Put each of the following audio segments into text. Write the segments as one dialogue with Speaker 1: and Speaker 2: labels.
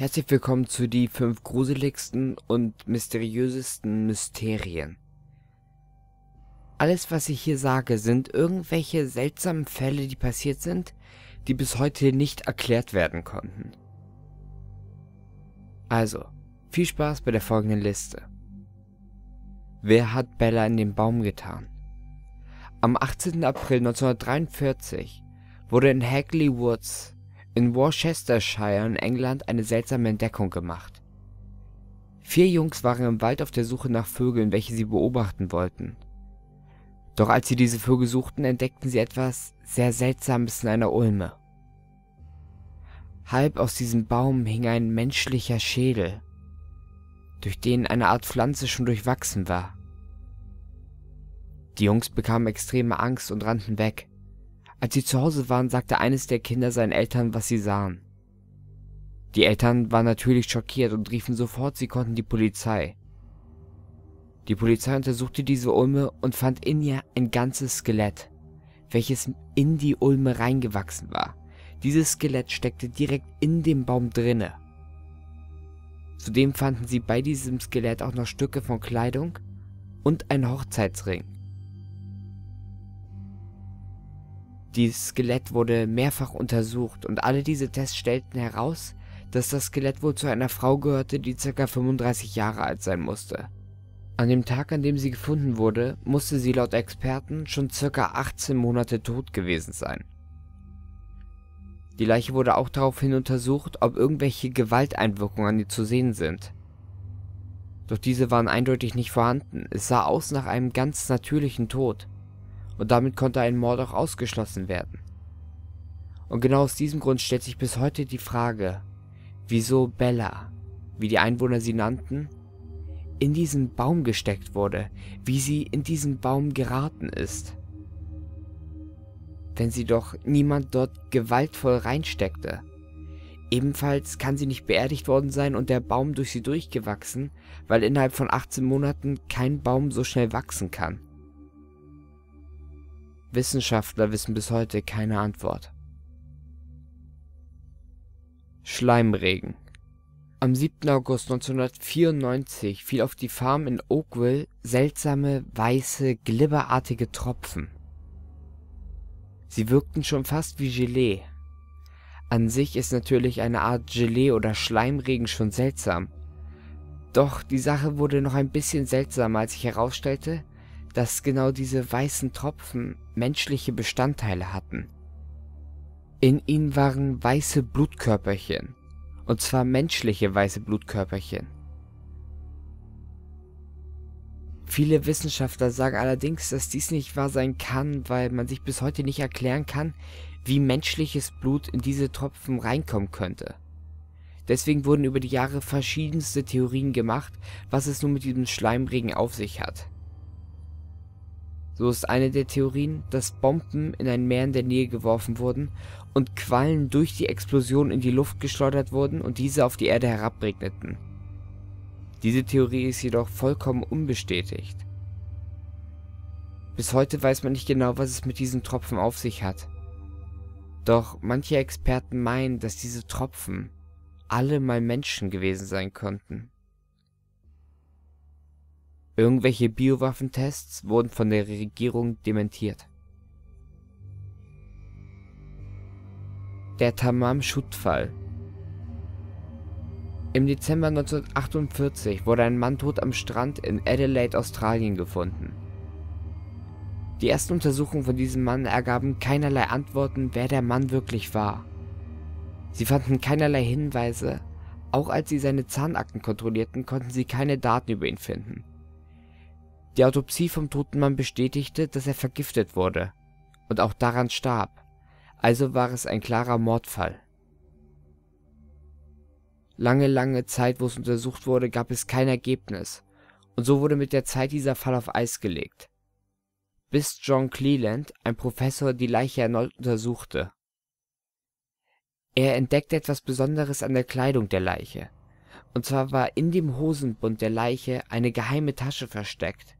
Speaker 1: Herzlich willkommen zu die fünf gruseligsten und mysteriösesten Mysterien. Alles, was ich hier sage, sind irgendwelche seltsamen Fälle, die passiert sind, die bis heute nicht erklärt werden konnten. Also, viel Spaß bei der folgenden Liste. Wer hat Bella in den Baum getan? Am 18. April 1943 wurde in Hagley Woods in Worcestershire in England eine seltsame Entdeckung gemacht. Vier Jungs waren im Wald auf der Suche nach Vögeln, welche sie beobachten wollten. Doch als sie diese Vögel suchten, entdeckten sie etwas sehr Seltsames in einer Ulme. Halb aus diesem Baum hing ein menschlicher Schädel, durch den eine Art Pflanze schon durchwachsen war. Die Jungs bekamen extreme Angst und rannten weg. Als sie zu Hause waren, sagte eines der Kinder seinen Eltern, was sie sahen. Die Eltern waren natürlich schockiert und riefen sofort, sie konnten die Polizei. Die Polizei untersuchte diese Ulme und fand in ihr ein ganzes Skelett, welches in die Ulme reingewachsen war. Dieses Skelett steckte direkt in dem Baum drinne. Zudem fanden sie bei diesem Skelett auch noch Stücke von Kleidung und ein Hochzeitsring. Dieses Skelett wurde mehrfach untersucht und alle diese Tests stellten heraus, dass das Skelett wohl zu einer Frau gehörte, die ca. 35 Jahre alt sein musste. An dem Tag, an dem sie gefunden wurde, musste sie laut Experten schon ca. 18 Monate tot gewesen sein. Die Leiche wurde auch daraufhin untersucht, ob irgendwelche Gewalteinwirkungen an ihr zu sehen sind. Doch diese waren eindeutig nicht vorhanden, es sah aus nach einem ganz natürlichen Tod und damit konnte ein Mord auch ausgeschlossen werden. Und genau aus diesem Grund stellt sich bis heute die Frage, wieso Bella, wie die Einwohner sie nannten, in diesen Baum gesteckt wurde, wie sie in diesen Baum geraten ist. Wenn sie doch niemand dort gewaltvoll reinsteckte. Ebenfalls kann sie nicht beerdigt worden sein und der Baum durch sie durchgewachsen, weil innerhalb von 18 Monaten kein Baum so schnell wachsen kann. Wissenschaftler wissen bis heute keine Antwort. Schleimregen Am 7. August 1994 fiel auf die Farm in Oakville seltsame, weiße, glibberartige Tropfen. Sie wirkten schon fast wie Gelee. An sich ist natürlich eine Art Gelee oder Schleimregen schon seltsam. Doch die Sache wurde noch ein bisschen seltsamer, als sich herausstellte, dass genau diese weißen Tropfen menschliche Bestandteile hatten. In ihnen waren weiße Blutkörperchen, und zwar menschliche weiße Blutkörperchen. Viele Wissenschaftler sagen allerdings, dass dies nicht wahr sein kann, weil man sich bis heute nicht erklären kann, wie menschliches Blut in diese Tropfen reinkommen könnte. Deswegen wurden über die Jahre verschiedenste Theorien gemacht, was es nun mit diesem Schleimregen auf sich hat. So ist eine der Theorien, dass Bomben in ein Meer in der Nähe geworfen wurden und Quallen durch die Explosion in die Luft geschleudert wurden und diese auf die Erde herabregneten. Diese Theorie ist jedoch vollkommen unbestätigt. Bis heute weiß man nicht genau, was es mit diesen Tropfen auf sich hat. Doch manche Experten meinen, dass diese Tropfen alle mal Menschen gewesen sein könnten. Irgendwelche Biowaffentests wurden von der Regierung dementiert. Der Tamam-Shud-Fall Im Dezember 1948 wurde ein Mann tot am Strand in Adelaide, Australien gefunden. Die ersten Untersuchungen von diesem Mann ergaben keinerlei Antworten, wer der Mann wirklich war. Sie fanden keinerlei Hinweise, auch als sie seine Zahnakten kontrollierten, konnten sie keine Daten über ihn finden. Die Autopsie vom toten Mann bestätigte, dass er vergiftet wurde und auch daran starb, also war es ein klarer Mordfall. Lange, lange Zeit, wo es untersucht wurde, gab es kein Ergebnis, und so wurde mit der Zeit dieser Fall auf Eis gelegt. Bis John Cleland, ein Professor, die Leiche erneut untersuchte. Er entdeckte etwas Besonderes an der Kleidung der Leiche. Und zwar war in dem Hosenbund der Leiche eine geheime Tasche versteckt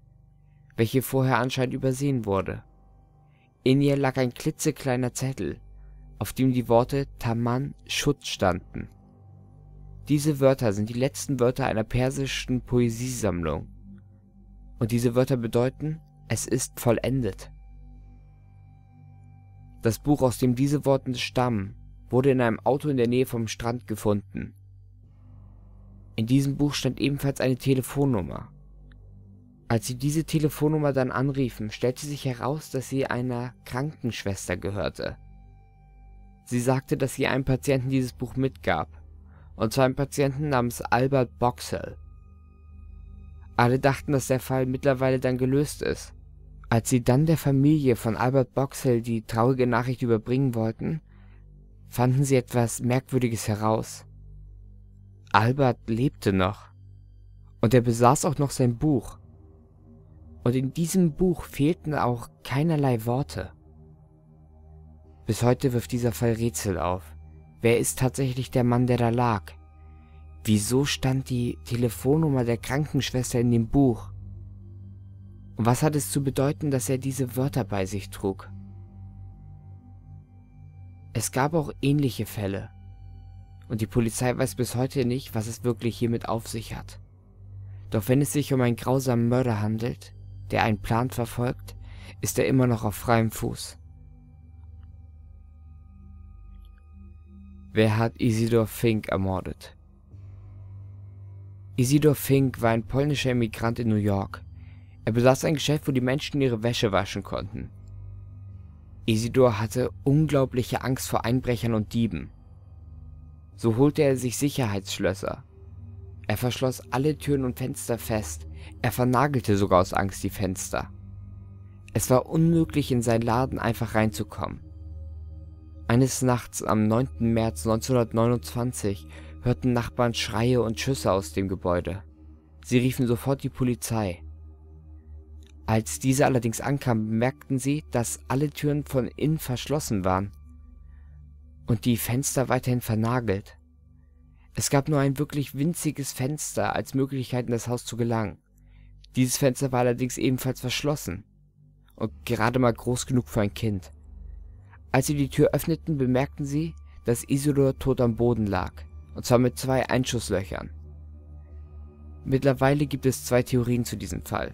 Speaker 1: welche vorher anscheinend übersehen wurde. In ihr lag ein klitzekleiner Zettel, auf dem die Worte Taman Schutz standen. Diese Wörter sind die letzten Wörter einer persischen Poesiesammlung. Und diese Wörter bedeuten, es ist vollendet. Das Buch, aus dem diese Worte stammen, wurde in einem Auto in der Nähe vom Strand gefunden. In diesem Buch stand ebenfalls eine Telefonnummer. Als sie diese Telefonnummer dann anriefen, stellte sich heraus, dass sie einer Krankenschwester gehörte. Sie sagte, dass sie einem Patienten dieses Buch mitgab, und zwar einem Patienten namens Albert Boxell. Alle dachten, dass der Fall mittlerweile dann gelöst ist. Als sie dann der Familie von Albert Boxell die traurige Nachricht überbringen wollten, fanden sie etwas Merkwürdiges heraus. Albert lebte noch. Und er besaß auch noch sein Buch. Und in diesem Buch fehlten auch keinerlei Worte. Bis heute wirft dieser Fall Rätsel auf. Wer ist tatsächlich der Mann, der da lag? Wieso stand die Telefonnummer der Krankenschwester in dem Buch? Und was hat es zu bedeuten, dass er diese Wörter bei sich trug? Es gab auch ähnliche Fälle. Und die Polizei weiß bis heute nicht, was es wirklich hiermit auf sich hat. Doch wenn es sich um einen grausamen Mörder handelt, der einen Plan verfolgt, ist er immer noch auf freiem Fuß. Wer hat Isidor Fink ermordet? Isidor Fink war ein polnischer Immigrant in New York. Er besaß ein Geschäft, wo die Menschen ihre Wäsche waschen konnten. Isidor hatte unglaubliche Angst vor Einbrechern und Dieben. So holte er sich Sicherheitsschlösser. Er verschloss alle Türen und Fenster fest, er vernagelte sogar aus Angst die Fenster. Es war unmöglich, in seinen Laden einfach reinzukommen. Eines Nachts am 9. März 1929 hörten Nachbarn Schreie und Schüsse aus dem Gebäude. Sie riefen sofort die Polizei. Als diese allerdings ankamen, bemerkten sie, dass alle Türen von innen verschlossen waren und die Fenster weiterhin vernagelt. Es gab nur ein wirklich winziges Fenster als Möglichkeit in das Haus zu gelangen. Dieses Fenster war allerdings ebenfalls verschlossen und gerade mal groß genug für ein Kind. Als sie die Tür öffneten, bemerkten sie, dass Isidor tot am Boden lag, und zwar mit zwei Einschusslöchern. Mittlerweile gibt es zwei Theorien zu diesem Fall.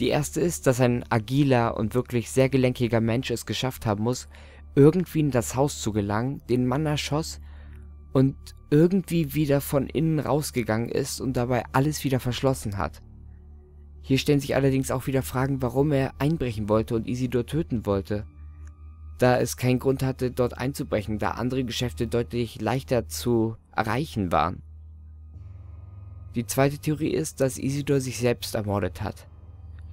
Speaker 1: Die erste ist, dass ein agiler und wirklich sehr gelenkiger Mensch es geschafft haben muss, irgendwie in das Haus zu gelangen, den Mann erschoss und irgendwie wieder von innen rausgegangen ist und dabei alles wieder verschlossen hat. Hier stellen sich allerdings auch wieder Fragen, warum er einbrechen wollte und Isidor töten wollte. Da es keinen Grund hatte, dort einzubrechen, da andere Geschäfte deutlich leichter zu erreichen waren. Die zweite Theorie ist, dass Isidor sich selbst ermordet hat.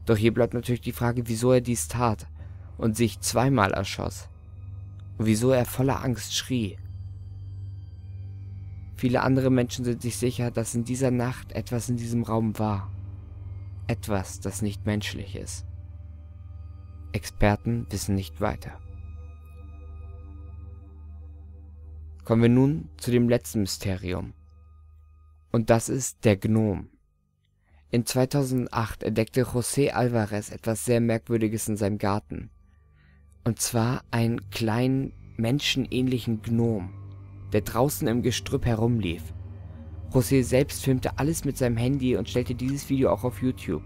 Speaker 1: Doch hier bleibt natürlich die Frage, wieso er dies tat und sich zweimal erschoss. Und wieso er voller Angst schrie. Viele andere Menschen sind sich sicher, dass in dieser Nacht etwas in diesem Raum war. Etwas, das nicht menschlich ist. Experten wissen nicht weiter. Kommen wir nun zu dem letzten Mysterium. Und das ist der Gnom. In 2008 entdeckte José Alvarez etwas sehr Merkwürdiges in seinem Garten. Und zwar einen kleinen, menschenähnlichen Gnom, der draußen im Gestrüpp herumlief. José selbst filmte alles mit seinem Handy und stellte dieses Video auch auf YouTube.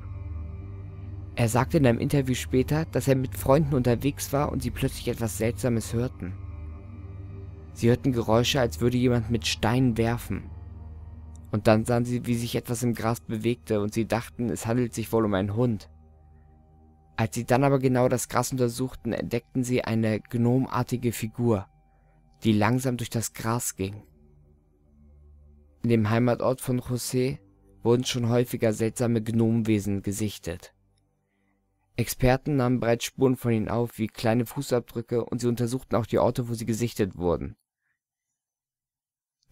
Speaker 1: Er sagte in einem Interview später, dass er mit Freunden unterwegs war und sie plötzlich etwas Seltsames hörten. Sie hörten Geräusche, als würde jemand mit Steinen werfen. Und dann sahen sie, wie sich etwas im Gras bewegte und sie dachten, es handelt sich wohl um einen Hund. Als sie dann aber genau das Gras untersuchten, entdeckten sie eine gnomartige Figur, die langsam durch das Gras ging. In dem Heimatort von José wurden schon häufiger seltsame Gnomwesen gesichtet. Experten nahmen bereits Spuren von ihnen auf, wie kleine Fußabdrücke, und sie untersuchten auch die Orte, wo sie gesichtet wurden.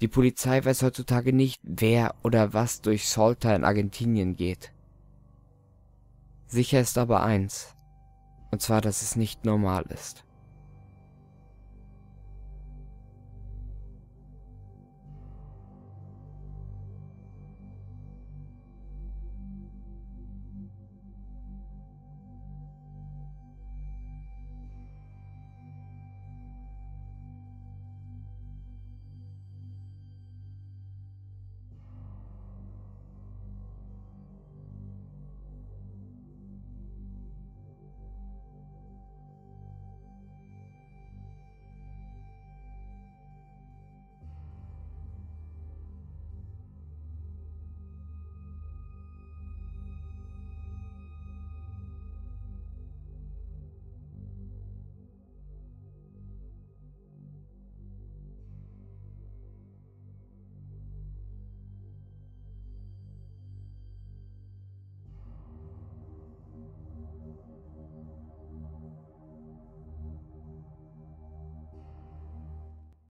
Speaker 1: Die Polizei weiß heutzutage nicht, wer oder was durch Salta in Argentinien geht. Sicher ist aber eins, und zwar, dass es nicht normal ist.